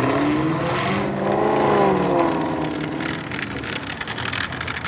Thank you.